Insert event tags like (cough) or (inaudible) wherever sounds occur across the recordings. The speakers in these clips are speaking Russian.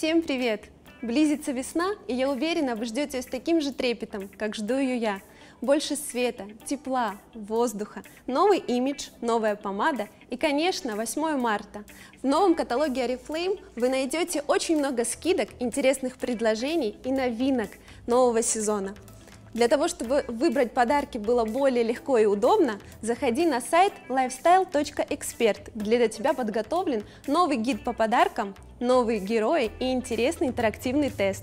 Всем привет! Близится весна, и я уверена, вы ждете ее с таким же трепетом, как жду ее я. Больше света, тепла, воздуха, новый имидж, новая помада и, конечно, 8 марта. В новом каталоге Oriflame вы найдете очень много скидок, интересных предложений и новинок нового сезона. Для того, чтобы выбрать подарки было более легко и удобно, заходи на сайт lifestyle.expert, для тебя подготовлен новый гид по подаркам, новые герои и интересный интерактивный тест.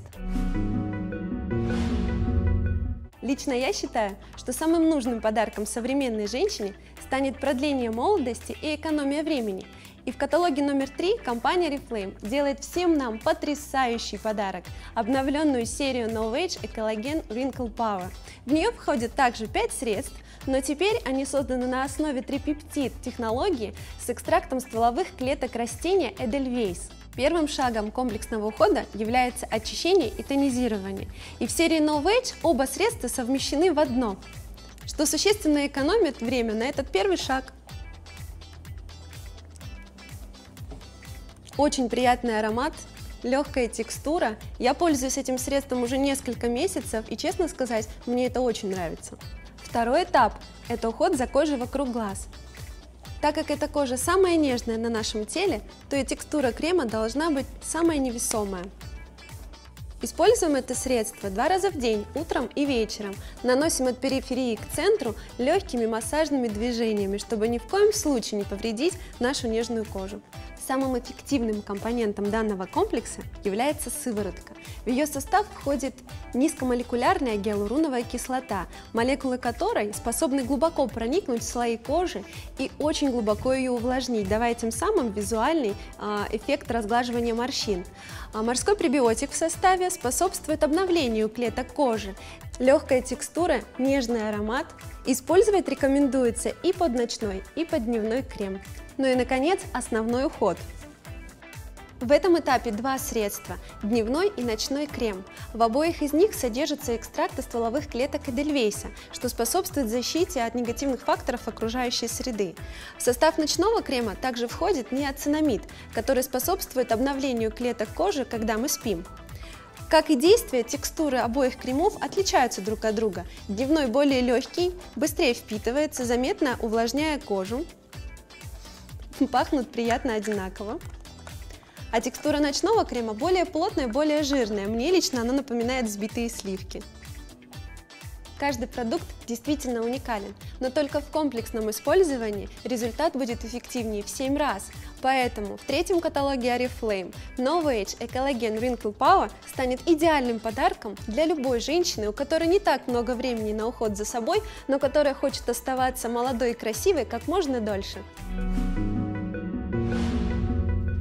Лично я считаю, что самым нужным подарком современной женщине станет продление молодости и экономия времени – и в каталоге номер три компания Reflame делает всем нам потрясающий подарок – обновленную серию No Age Ecologen Wrinkle Power. В нее входит также 5 средств, но теперь они созданы на основе трипептид технологии с экстрактом стволовых клеток растения Edelweiss. Первым шагом комплексного ухода является очищение и тонизирование. И в серии No Age оба средства совмещены в одно, что существенно экономит время на этот первый шаг. Очень приятный аромат, легкая текстура. Я пользуюсь этим средством уже несколько месяцев, и честно сказать, мне это очень нравится. Второй этап – это уход за кожей вокруг глаз. Так как эта кожа самая нежная на нашем теле, то и текстура крема должна быть самая невесомая. Используем это средство два раза в день, утром и вечером. Наносим от периферии к центру легкими массажными движениями, чтобы ни в коем случае не повредить нашу нежную кожу. Самым эффективным компонентом данного комплекса является сыворотка. В ее состав входит низкомолекулярная гиалуроновая кислота, молекулы которой способны глубоко проникнуть в слои кожи и очень глубоко ее увлажнить, давая тем самым визуальный а, эффект разглаживания морщин. А морской пребиотик в составе способствует обновлению клеток кожи, легкая текстура, нежный аромат. Использовать рекомендуется и под ночной, и под дневной крем. Ну и, наконец, основной уход. В этом этапе два средства – дневной и ночной крем. В обоих из них содержатся экстракты стволовых клеток Эдельвейса, что способствует защите от негативных факторов окружающей среды. В состав ночного крема также входит неоцинамид, который способствует обновлению клеток кожи, когда мы спим. Как и действие, текстуры обоих кремов отличаются друг от друга. Дневной более легкий, быстрее впитывается, заметно увлажняя кожу, (laughs) пахнут приятно одинаково. А текстура ночного крема более плотная, более жирная. Мне лично она напоминает взбитые сливки. Каждый продукт действительно уникален, но только в комплексном использовании результат будет эффективнее в 7 раз. Поэтому в третьем каталоге Oriflame No Age Ecologen Wrinkle Power станет идеальным подарком для любой женщины, у которой не так много времени на уход за собой, но которая хочет оставаться молодой и красивой как можно дольше.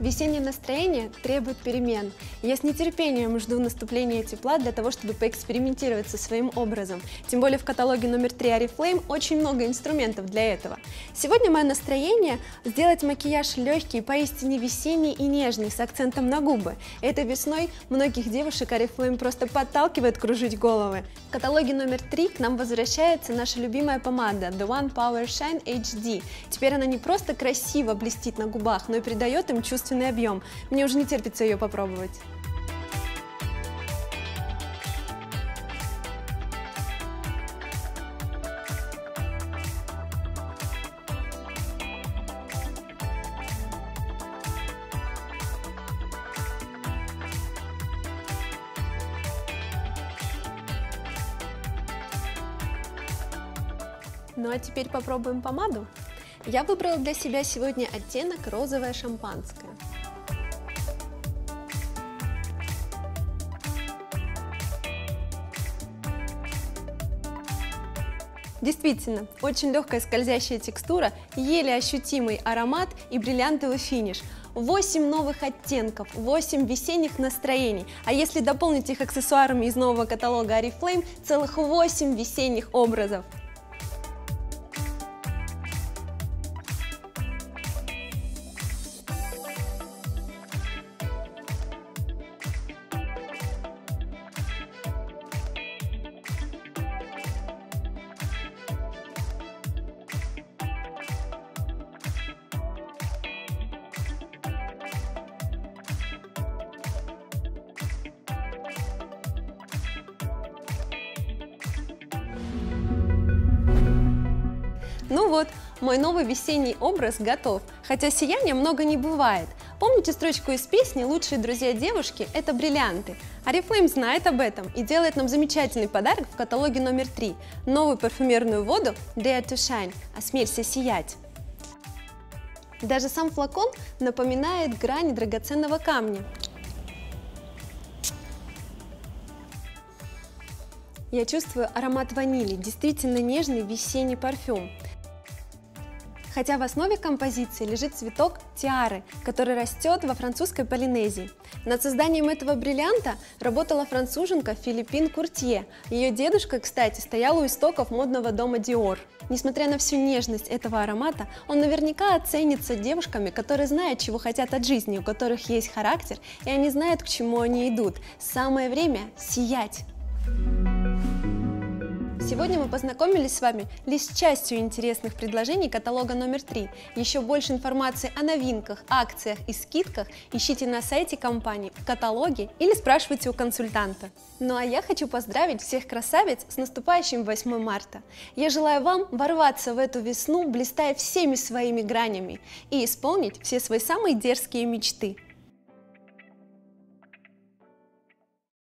Весеннее настроение требует перемен. Я с нетерпением жду наступления тепла для того, чтобы поэкспериментировать со своим образом. Тем более в каталоге номер 3 Oriflame очень много инструментов для этого. Сегодня мое настроение сделать макияж легкий, поистине весенний и нежный, с акцентом на губы. Этой весной многих девушек Oriflame просто подталкивает кружить головы. В каталоге номер 3 к нам возвращается наша любимая помада The One Power Shine HD. Теперь она не просто красиво блестит на губах, но и придает им чувственный качественный объем. Мне уже не терпится ее попробовать. Ну а теперь попробуем помаду. Я выбрала для себя сегодня оттенок розовое шампанское. Действительно, очень легкая скользящая текстура, еле ощутимый аромат и бриллиантовый финиш. 8 новых оттенков, 8 весенних настроений. А если дополнить их аксессуарами из нового каталога Oriflame, целых 8 весенних образов. Ну вот, мой новый весенний образ готов, хотя сияния много не бывает. Помните строчку из песни «Лучшие друзья девушки – это бриллианты»? Арифлейм знает об этом и делает нам замечательный подарок в каталоге номер три – новую парфюмерную воду Dare to Shine – «Осмелься сиять». Даже сам флакон напоминает грани драгоценного камня. Я чувствую аромат ванили, действительно нежный весенний парфюм. Хотя в основе композиции лежит цветок тиары, который растет во французской Полинезии. Над созданием этого бриллианта работала француженка Филиппин Куртье. Ее дедушка, кстати, стоял у истоков модного дома Dior. Несмотря на всю нежность этого аромата, он наверняка оценится девушками, которые знают, чего хотят от жизни, у которых есть характер, и они знают, к чему они идут. Самое время сиять! Сегодня мы познакомились с вами лишь с частью интересных предложений каталога номер 3. Еще больше информации о новинках, акциях и скидках ищите на сайте компании, в каталоге или спрашивайте у консультанта. Ну а я хочу поздравить всех красавиц с наступающим 8 марта. Я желаю вам ворваться в эту весну, блистая всеми своими гранями и исполнить все свои самые дерзкие мечты.